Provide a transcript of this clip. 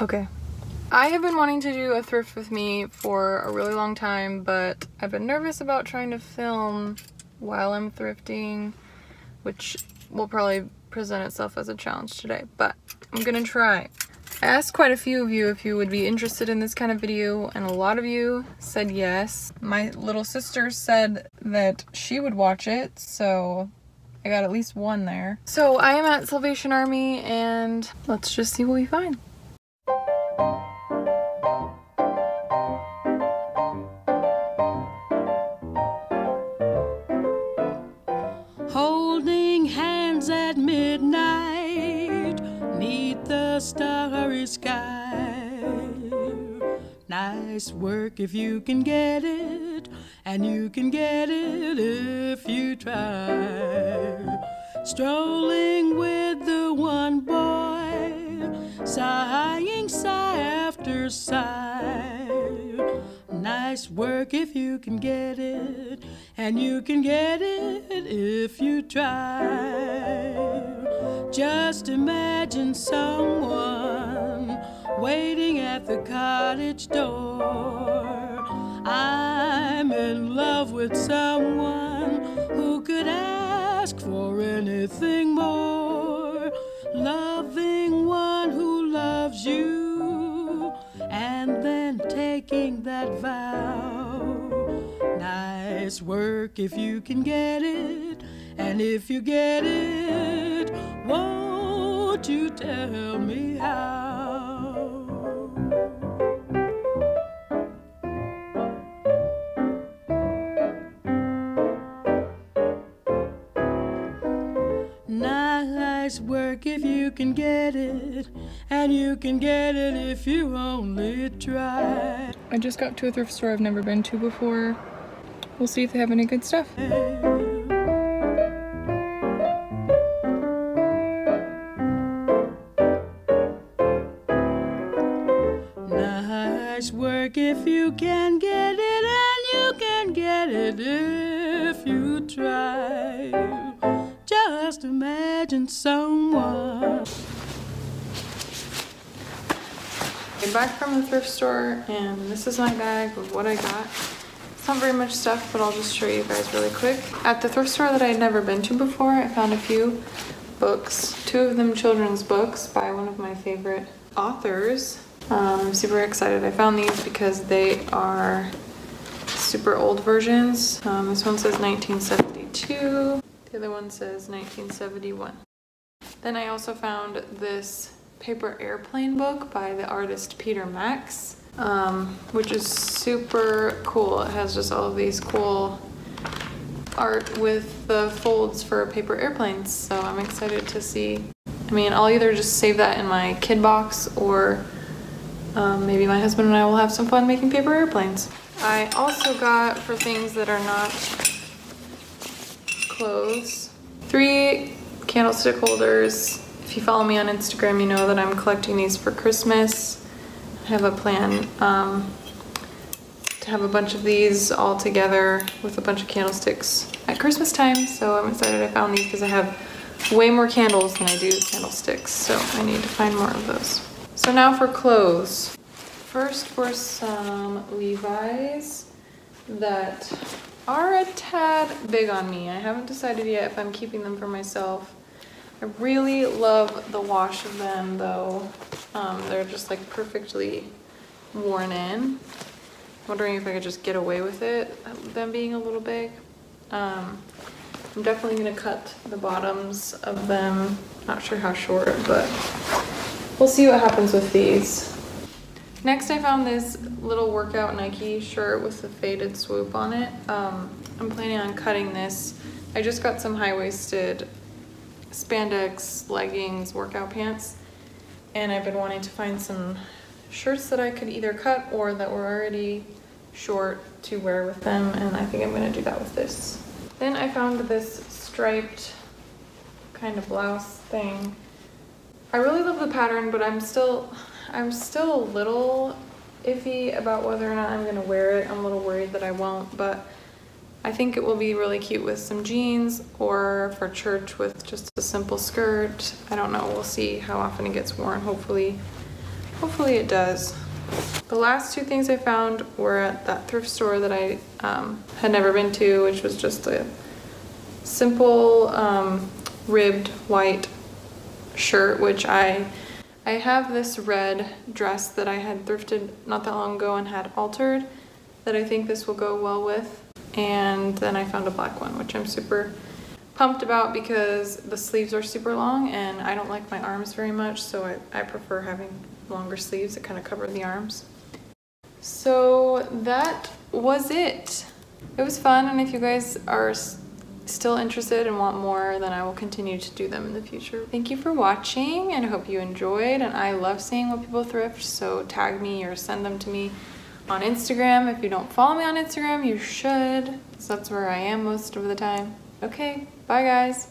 Okay. I have been wanting to do a thrift with me for a really long time, but I've been nervous about trying to film while I'm thrifting, which will probably present itself as a challenge today, but I'm gonna try. I asked quite a few of you if you would be interested in this kind of video, and a lot of you said yes. My little sister said that she would watch it, so I got at least one there. So I am at Salvation Army, and let's just see what we find. Starry sky. Nice work if you can get it, and you can get it if you try. Strolling with the one boy, sighing sigh after sigh. Nice work if you can get it, and you can get it if you try. Just imagine someone waiting at the cottage door. I'm in love with someone who could ask for anything more. Loving one who loves you and then taking that vow. Nice work if you can get it, and if you get it, won't you tell me how? Nice work if you can get it, and you can get it if you only try. I just got to a thrift store I've never been to before. We'll see if they have any good stuff. Nice work if you can get it, and you can get it if you try. Just imagine someone. I'm back from the thrift store and this is my bag of what I got. It's not very much stuff, but I'll just show you guys really quick. At the thrift store that I had never been to before, I found a few books, two of them children's books by one of my favorite authors. Um, I'm super excited. I found these because they are super old versions. Um, this one says 1972. The other one says 1971. Then I also found this paper airplane book by the artist Peter Max, um, which is super cool. It has just all of these cool art with the folds for paper airplanes. So I'm excited to see. I mean, I'll either just save that in my kid box or um, maybe my husband and I will have some fun making paper airplanes. I also got for things that are not clothes, three candlestick holders. If you follow me on Instagram, you know that I'm collecting these for Christmas. I have a plan um, to have a bunch of these all together with a bunch of candlesticks at Christmas time. So I'm excited I found these because I have way more candles than I do candlesticks. So I need to find more of those. So now for clothes. First were some Levi's that are a tad big on me. I haven't decided yet if I'm keeping them for myself. I really love the wash of them though. Um, they're just like perfectly worn in. Wondering if I could just get away with it, them being a little big. Um, I'm definitely gonna cut the bottoms of them. Not sure how short, but we'll see what happens with these. Next I found this little workout Nike shirt with a faded swoop on it. Um, I'm planning on cutting this. I just got some high-waisted spandex leggings workout pants and I've been wanting to find some shirts that I could either cut or that were already short to wear with them and I think I'm gonna do that with this. Then I found this striped kind of blouse thing. I really love the pattern but I'm still I'm still a little iffy about whether or not I'm gonna wear it. I'm a little worried that I won't but I think it will be really cute with some jeans or for church with just a simple skirt. I don't know, we'll see how often it gets worn. Hopefully Hopefully it does. The last two things I found were at that thrift store that I um, had never been to, which was just a simple um, ribbed white shirt, which I I have this red dress that I had thrifted not that long ago and had altered that I think this will go well with. And then I found a black one, which I'm super pumped about because the sleeves are super long and I don't like my arms very much, so I, I prefer having longer sleeves that kind of cover the arms. So that was it. It was fun, and if you guys are still interested and want more, then I will continue to do them in the future. Thank you for watching, and hope you enjoyed, and I love seeing what people thrift, so tag me or send them to me on Instagram. If you don't follow me on Instagram, you should, so that's where I am most of the time. Okay, bye guys.